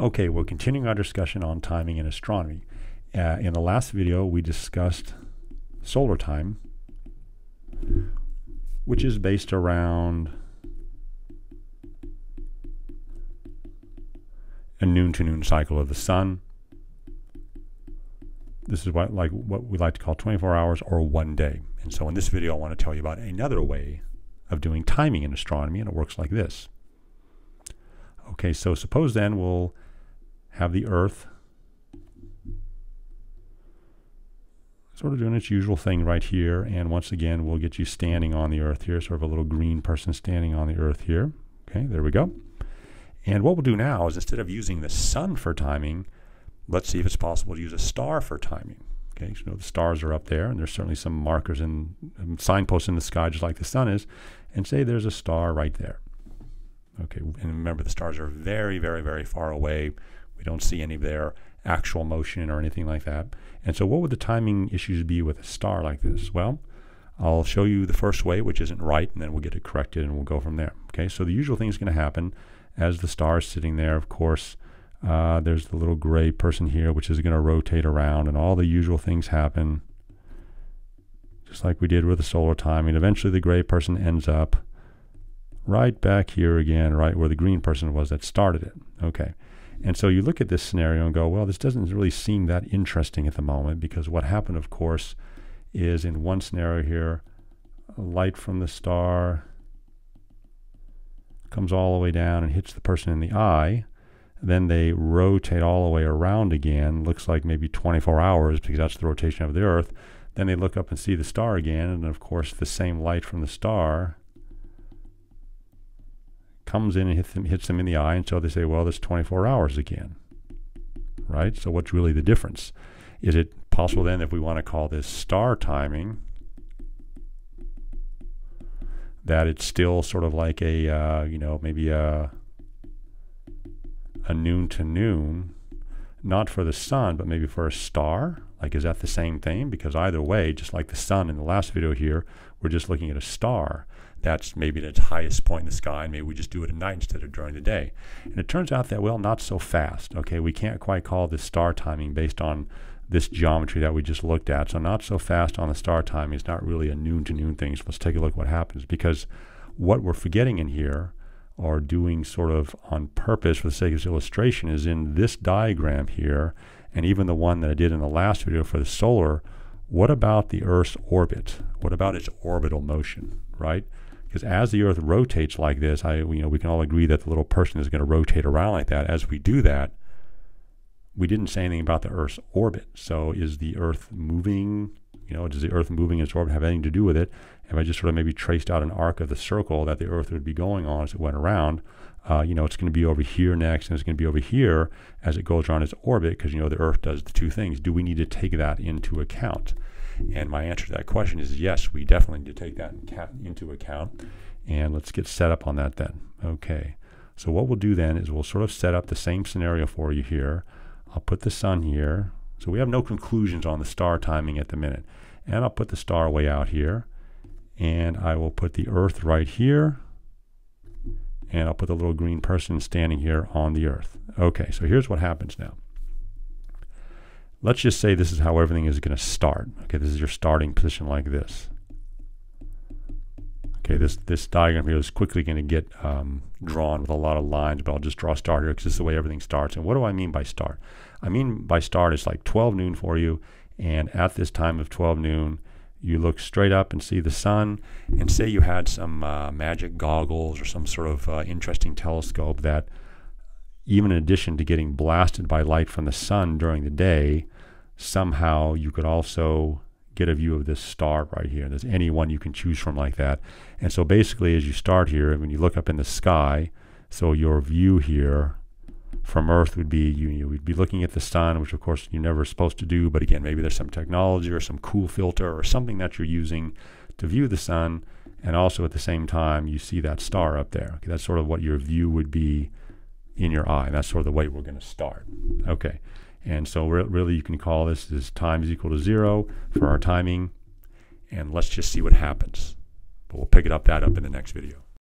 Okay, we're continuing our discussion on timing in astronomy. Uh, in the last video, we discussed solar time, which is based around a noon to noon cycle of the sun. This is what like what we like to call 24 hours or one day. And so in this video, I want to tell you about another way of doing timing in astronomy, and it works like this. Okay, so suppose then we'll have the Earth sort of doing its usual thing right here. And once again, we'll get you standing on the Earth here, sort of a little green person standing on the Earth here. Okay, there we go. And what we'll do now is instead of using the sun for timing, let's see if it's possible to use a star for timing. Okay, so you know the stars are up there, and there's certainly some markers and signposts in the sky, just like the sun is. And say there's a star right there. Okay, and remember the stars are very, very, very far away. We don't see any of their actual motion or anything like that. And so, what would the timing issues be with a star like this? Well, I'll show you the first way, which isn't right, and then we'll get it corrected and we'll go from there. Okay, so the usual thing is going to happen as the star is sitting there, of course. Uh, there's the little gray person here, which is going to rotate around, and all the usual things happen, just like we did with the solar timing. Eventually, the gray person ends up right back here again, right where the green person was that started it. Okay. And so you look at this scenario and go, well, this doesn't really seem that interesting at the moment because what happened, of course, is in one scenario here, light from the star comes all the way down and hits the person in the eye. Then they rotate all the way around again, looks like maybe 24 hours because that's the rotation of the Earth. Then they look up and see the star again, and of course, the same light from the star comes in and hits them, hits them in the eye, and so they say, well, there's 24 hours again. Right? So, what's really the difference? Is it possible then, if we want to call this star timing, that it's still sort of like a, uh, you know, maybe a, a noon to noon, not for the sun, but maybe for a star? Like, is that the same thing? Because either way, just like the sun in the last video here, we're just looking at a star that's maybe at its highest point in the sky, and maybe we just do it at night instead of during the day. And it turns out that, well, not so fast. Okay, we can't quite call this star timing based on this geometry that we just looked at. So not so fast on the star timing. is not really a noon to noon thing. So let's take a look what happens because what we're forgetting in here or doing sort of on purpose for the sake of this illustration is in this diagram here and even the one that I did in the last video for the solar, what about the Earth's orbit? What about its orbital motion, right? Because as the Earth rotates like this, I, you know, we can all agree that the little person is going to rotate around like that. As we do that, we didn't say anything about the Earth's orbit. So is the Earth moving? You know, does the Earth moving in its orbit have anything to do with it? If I just sort of maybe traced out an arc of the circle that the Earth would be going on as it went around, uh, you know, it's going to be over here next, and it's going to be over here as it goes around its orbit, because you know the Earth does the two things. Do we need to take that into account? And my answer to that question is yes, we definitely need to take that into account. And let's get set up on that then. Okay. So what we'll do then is we'll sort of set up the same scenario for you here. I'll put the sun here. So we have no conclusions on the star timing at the minute. And I'll put the star way out here. And I will put the earth right here. And I'll put the little green person standing here on the earth. Okay, so here's what happens now let's just say this is how everything is going to start. Okay, this is your starting position like this. Okay, this, this diagram here is quickly going to get um, drawn with a lot of lines, but I'll just draw a start here because this is the way everything starts. And what do I mean by start? I mean by start, it's like 12 noon for you, and at this time of 12 noon, you look straight up and see the sun, and say you had some uh, magic goggles or some sort of uh, interesting telescope that even in addition to getting blasted by light from the sun during the day, somehow you could also get a view of this star right here. There's any one you can choose from like that. And so basically, as you start here, when you look up in the sky, so your view here from Earth would be you, you would be looking at the sun, which of course you're never supposed to do. But again, maybe there's some technology or some cool filter or something that you're using to view the sun. And also at the same time, you see that star up there. Okay, that's sort of what your view would be in your eye. And That's sort of the way we're going to start. Okay. And so re- really you can call this as time is equal to zero for our timing. And let's just see what happens. But we'll pick it up that up in the next video.